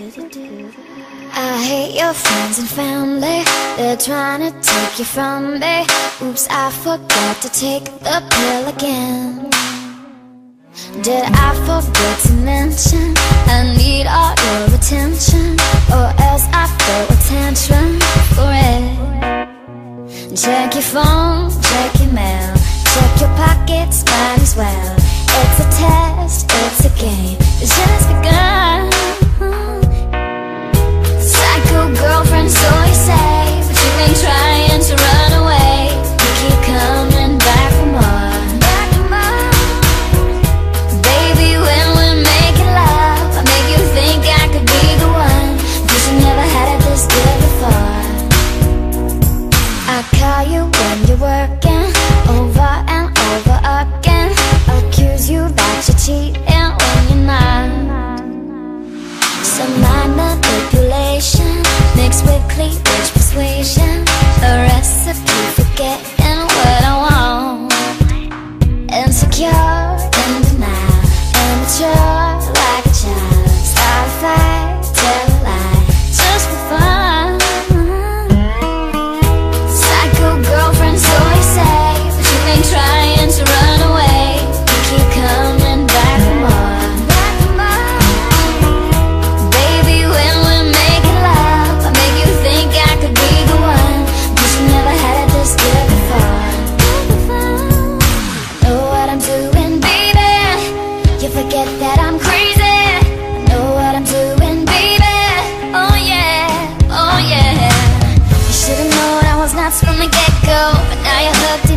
I hate your friends and family. They're trying to take you from me. Oops, I forgot to take the pill again. Did I forget to mention I need all your attention? Or else I throw a tantrum for it. Check your phone, check your mail Check your pockets, might as well. It's a test, it's a game. Just so your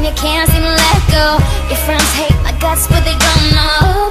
and you can't seem to let go. Your friends hate my guts but they don't know.